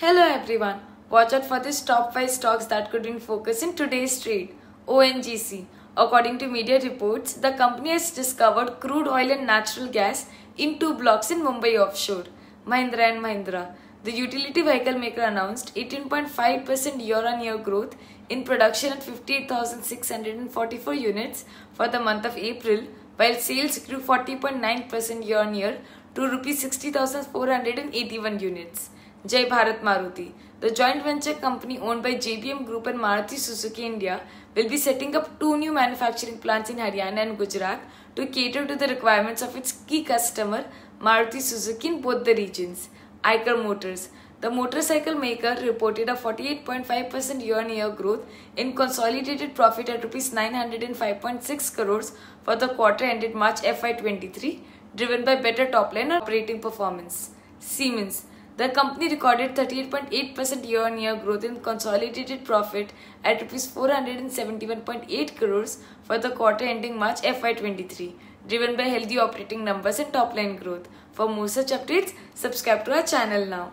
Hello everyone. Watch out for this top 5 stocks that could in focus in today's trade. ONGC. According to media reports, the company has discovered crude oil and natural gas in two blocks in Mumbai offshore. Mahindra and Mahindra. The utility vehicle maker announced 18.5% year-on-year growth in production at 58,644 units for the month of April, while sales grew 40.9% year-on-year to rupees 60,481 units. Jai Bharat Maruti. The joint venture company owned by JBM Group and Maruti Suzuki India will be setting up two new manufacturing plants in Haryana and Gujarat to cater to the requirements of its key customer Maruti Suzuki in both the regions. Eicher Motors. The motorcycle maker reported a 48.5% year-on-year growth in consolidated profit at rupees 905.6 crores for the quarter ended March FY23, driven by better top-line operating performance. Siemens. The company recorded 38.8% year-on-year growth in consolidated profit at Rs 471.8 crores for the quarter ending March FY23, driven by healthy operating numbers and top-line growth. For more such updates, subscribe to our channel now.